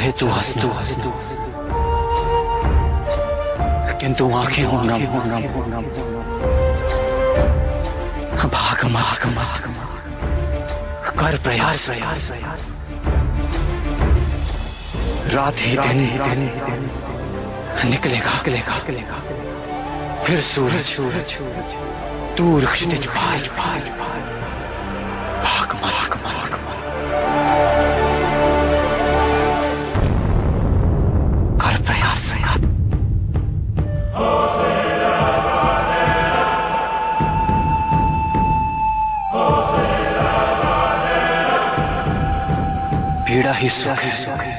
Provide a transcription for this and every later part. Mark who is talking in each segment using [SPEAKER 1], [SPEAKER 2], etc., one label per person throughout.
[SPEAKER 1] चाहे तू हंस तू हंस तू किंतु आँखें हो नम हो नम हो नम भाग मत मत कर प्रयास। प्रयास प्रयास रात ही दिन दिन निकलेगा। निकलेगा निकलेगा फिर सूरज सूरज दूर क्षितिज पार पार भाग पीड़ा ही सुख है। सुख है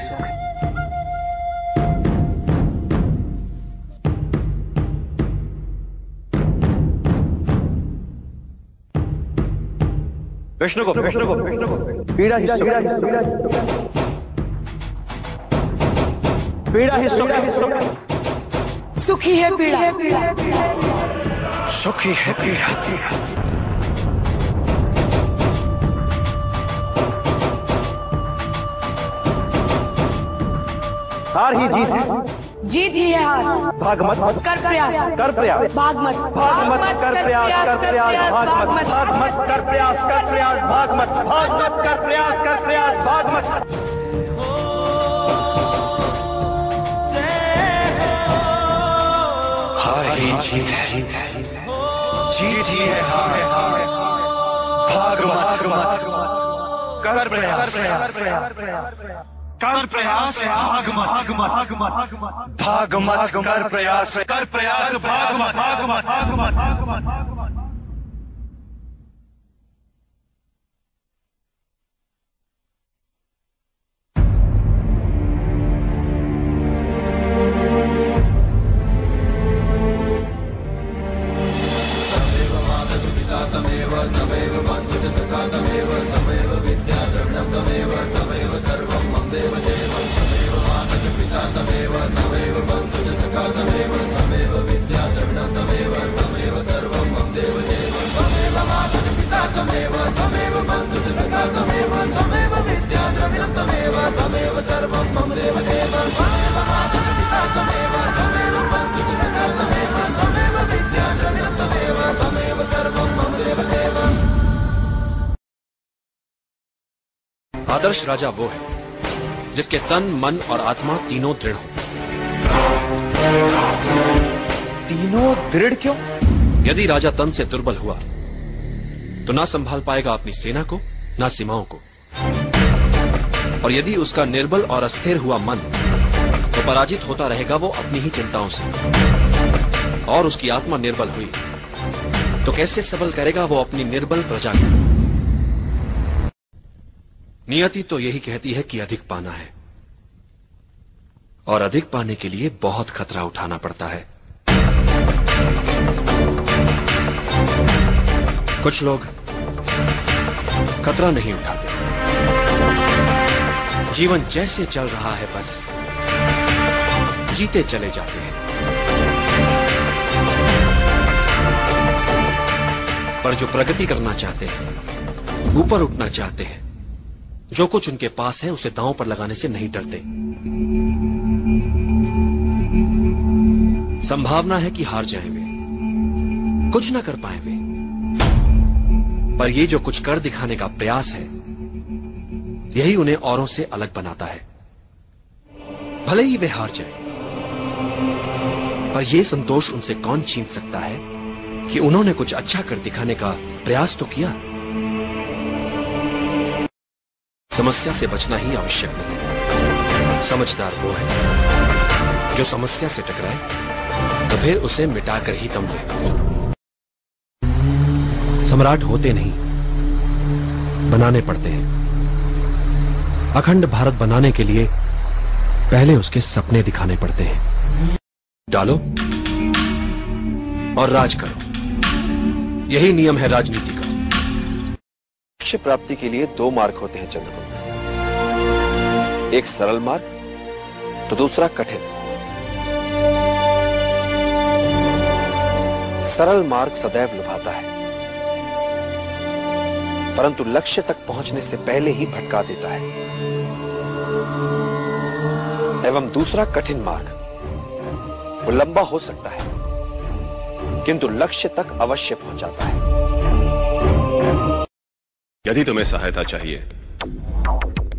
[SPEAKER 2] विष्णु को विष्णु को विष्णु को। पीड़ा ही पीड़ा ही। पीड़ा पीड़ा ही सुख
[SPEAKER 3] सुखी है पीड़ा।
[SPEAKER 1] सुखी है पीड़ा।
[SPEAKER 2] हार ही जीत है
[SPEAKER 3] जीत ही है हार
[SPEAKER 2] भाग मत
[SPEAKER 3] कर प्रयास
[SPEAKER 2] कर प्रयास
[SPEAKER 3] भाग मत
[SPEAKER 2] भाग मत कर प्रयास कर प्रयास भाग मत भाग मत कर प्रयास कर प्रयास भाग मत भाग मत कर प्रयास कर प्रयास भाग मत
[SPEAKER 1] हार ही जीत है जीत ही है हार भाग मत मत कर प्रयास कर प्रयास भाग मत भाग मत भाग मत कर प्रयास कर प्रयास भाग मत भाग मत भाग मत भाग मत।
[SPEAKER 4] आदर्श राजा वो है जिसके तन मन और आत्मा तीनों दृढ़ हो।
[SPEAKER 1] तीनों दृढ़ क्यों?
[SPEAKER 4] यदि राजा तन से दुर्बल हुआ तो ना संभाल पाएगा अपनी सेना को ना सीमाओं को। और यदि उसका निर्बल और अस्थिर हुआ मन तो पराजित होता रहेगा वो अपनी ही चिंताओं से। और उसकी आत्मा निर्बल हुई तो कैसे सबल करेगा वो अपनी निर्बल प्रजा? को नियति तो यही कहती है कि अधिक पाना है। और अधिक पाने के लिए बहुत खतरा उठाना पड़ता है। कुछ लोग खतरा नहीं उठाते। जीवन जैसे चल रहा है बस। जीते चले जाते हैं। पर जो प्रगति करना चाहते हैं, ऊपर उठना चाहते हैं जो कुछ उनके पास है, उसे दांव पर लगाने से नहीं डरते। संभावना है कि हार जाएँ वे कुछ ना कर पाए वे पर ये जो कुछ कर दिखाने का प्रयास है, यही उन्हें औरों से अलग बनाता है। भले ही वे हार जाए, पर यह संतोष उनसे कौन छीन सकता है कि उन्होंने कुछ अच्छा कर दिखाने का प्रयास तो किया? समस्या से बचना ही आवश्यक नहीं। समझदार वो है, जो समस्या से टकराए तो फिर उसे मिटाकर ही दम ले सम्राट होते नहीं, बनाने पड़ते हैं। अखंड भारत बनाने के लिए पहले उसके सपने दिखाने पड़ते हैं। डालो और राज करो। यही नियम है राजनीति का।
[SPEAKER 5] लक्ष्य प्राप्ति के लिए दो मार्ग होते हैं चंद्रगुप्त। एक सरल मार्ग तो दूसरा कठिन। सरल मार्ग सदैव लुभाता है। परंतु लक्ष्य तक पहुँचने से पहले ही भटका देता है। एवं दूसरा कठिन मार्ग, वो लंबा हो सकता है, किंतु लक्ष्य तक अवश्य पहुंचाता है।
[SPEAKER 6] यदि तुम्हें सहायता चाहिए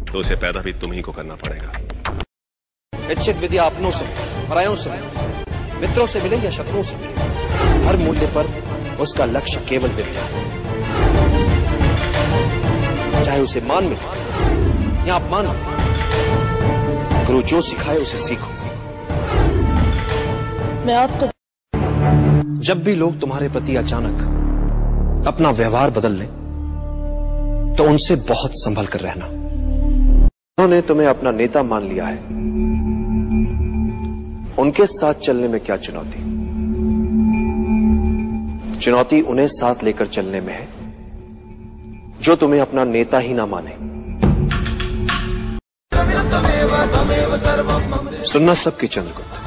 [SPEAKER 6] तो उसे पैदा भी तुम ही को करना पड़ेगा।
[SPEAKER 4] इच्छित विद्या अपनों से परायों से मिले मित्रों से मिले या शत्रुओं से मिले हर मूल्य पर उसका लक्ष्य केवल विद्या। चाहे उसे मान मिले या अपमान मिले गुरु जो सिखाए उसे सीखो।
[SPEAKER 3] मैं आपको
[SPEAKER 4] जब भी लोग तुम्हारे प्रति अचानक अपना व्यवहार बदल लें तो उनसे बहुत संभल कर रहना।
[SPEAKER 5] उन्होंने तुम्हें अपना नेता मान लिया है। उनके साथ चलने में क्या चुनौती? चुनौती उन्हें साथ लेकर चलने में है, जो तुम्हें अपना नेता ही ना माने। सुनना सबकी चंद्रगुप्त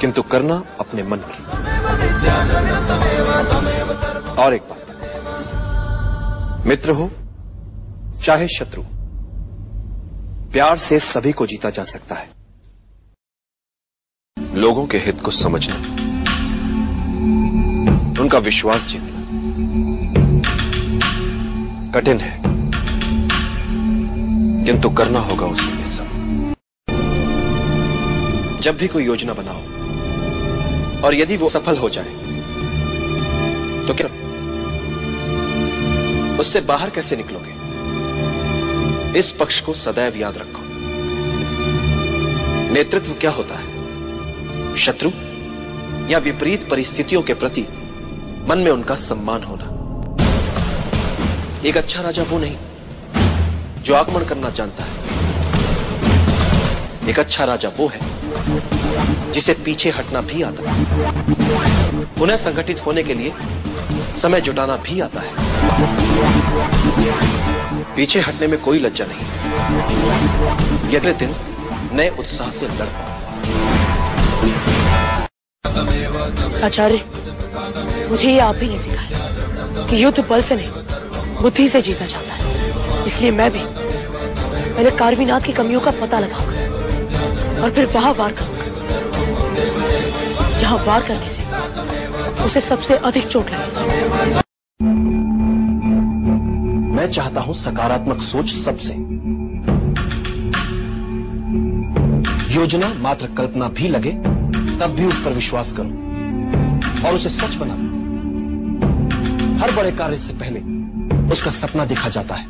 [SPEAKER 5] किंतु करना अपने मन की। और एक बात। मित्र हो, चाहे शत्रु, प्यार से सभी को जीता जा सकता है। लोगों के हित को समझना, उनका विश्वास जीतना, कठिन है, किंतु करना होगा उसे में सब। जब भी कोई योजना बनाओ, और यदि वो सफल हो जाए तो क्या उससे बाहर कैसे निकलोगे? इस पक्ष को सदैव याद रखो। नेतृत्व क्या होता है? शत्रु या विपरीत परिस्थितियों के प्रति मन में उनका सम्मान होना? एक अच्छा राजा वो नहीं, जो आगमन करना जानता है। एक अच्छा राजा वो है, जिसे पीछे हटना भी आता है। पुनः संगठित होने के लिए समय जुटाना भी आता है। पीछे हटने में कोई लज्जा नहीं। अगले दिन नए उत्साह से लड़ता
[SPEAKER 3] आचार्य, मुझे ये आप ही ने सिखाया कि युद्ध बल से नहीं, बुद्धि से जीतना चाहता है। इसलिए मैं भी, पहले कार्विनाथ की कमियों का पता लगाऊँगा और फिर वहाँ वार करूँगा। जहाँ वार करने से उसे सबसे अधिक चोट लगेगी
[SPEAKER 4] मैं चाहता हूँ सकारात्मक सोच सबसे। योजना मात्र कल्पना भी लगे, तब भी उस पर विश्वास करो और उसे सच बना दो। हर बड़े कार्य से पहले उसका सपना देखा जाता है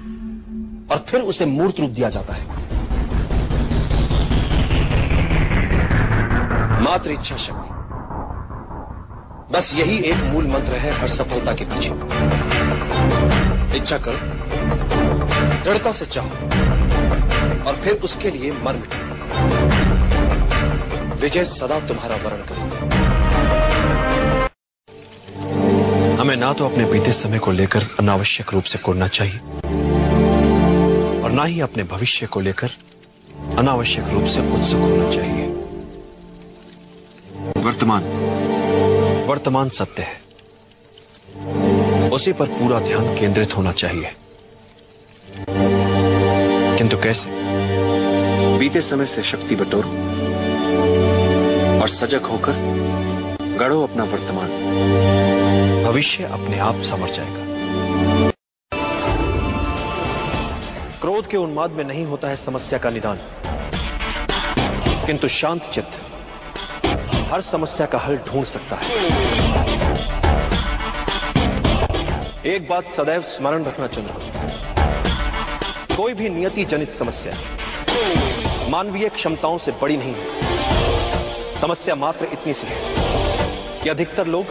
[SPEAKER 4] और फिर उसे मूर्त रूप दिया जाता है। मात्र इच्छा शक्ति बस यही एक मूल मंत्र है हर सफलता के पीछे। इच्छा करो। दृढ़ता से चाहो। और फिर उसके लिए मर मिटो विजय सदा तुम्हारा वर्ण करेगी। हमें ना तो अपने बीते समय को लेकर अनावश्यक रूप से कोड़ना चाहिए। और ना ही अपने भविष्य को लेकर अनावश्यक रूप से उत्सुक होना चाहिए। वर्तमान वर्तमान सत्य है। उसी पर पूरा ध्यान केंद्रित होना चाहिए। किंतु कैसे? बीते समय से शक्ति बटोरो और सजग होकर गढ़ो अपना वर्तमान। भविष्य अपने आप समझ जाएगा। क्रोध के उन्माद में नहीं होता है समस्या का निदान। किंतु शांत चित्त हर समस्या का हल ढूंढ सकता है। एक बात सदैव स्मरण रखना चंद्र, कोई भी नियति जनित समस्या मानवीय क्षमताओं से बड़ी नहीं है। समस्या मात्र इतनी सी है कि अधिकतर लोग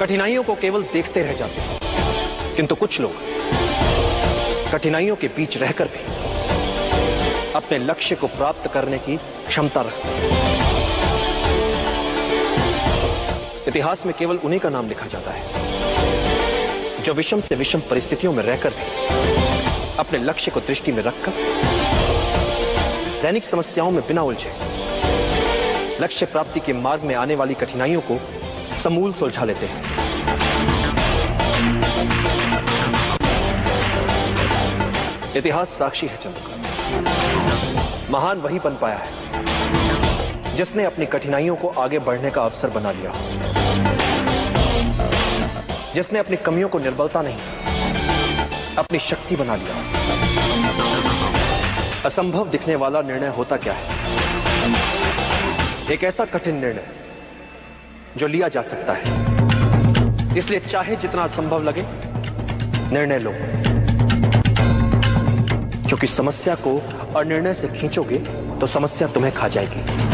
[SPEAKER 4] कठिनाइयों को केवल देखते रह जाते हैं। किंतु कुछ लोग कठिनाइयों के बीच रहकर भी अपने लक्ष्य को प्राप्त करने की क्षमता रखते हैं। इतिहास में केवल उन्हीं का नाम लिखा जाता है, जो विषम से विषम परिस्थितियों में रहकर भी अपने लक्ष्य को दृष्टि में रखकर दैनिक समस्याओं में बिना उलझे, लक्ष्य प्राप्ति के मार्ग में आने वाली कठिनाइयों को समूल सुलझा लेते हैं। इतिहास साक्षी है चंद्रका महान वही बन पाया है। जिसने अपनी कठिनाइयों को आगे बढ़ने का अवसर बना लिया। जिसने अपनी कमियों को निर्बलता नहीं, अपनी शक्ति बना लिया। असंभव दिखने वाला निर्णय होता क्या है? एक ऐसा कठिन निर्णय जो लिया जा सकता है। इसलिए चाहे जितना असंभव लगे, निर्णय लो। क्योंकि समस्या को अनिर्णय से खींचोगे तो समस्या तुम्हें खा जाएगी।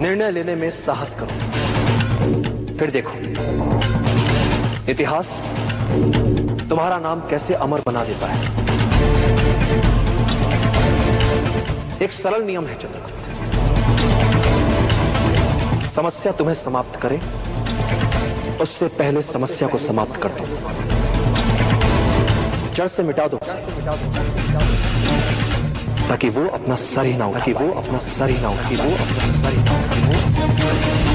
[SPEAKER 4] निर्णय लेने में साहस करो। फिर देखो, इतिहास तुम्हारा नाम कैसे अमर बना देता है। एक सरल नियम है चित्रगुप्त समस्या तुम्हें समाप्त करे, उससे पहले समस्या को समाप्त कर दो। जड़ से मिटा दो ताकि वो अपना सर ही ना उठा ताकि वो अपना सर ही ना उठा ताकि वो अपना सर ही ना उठा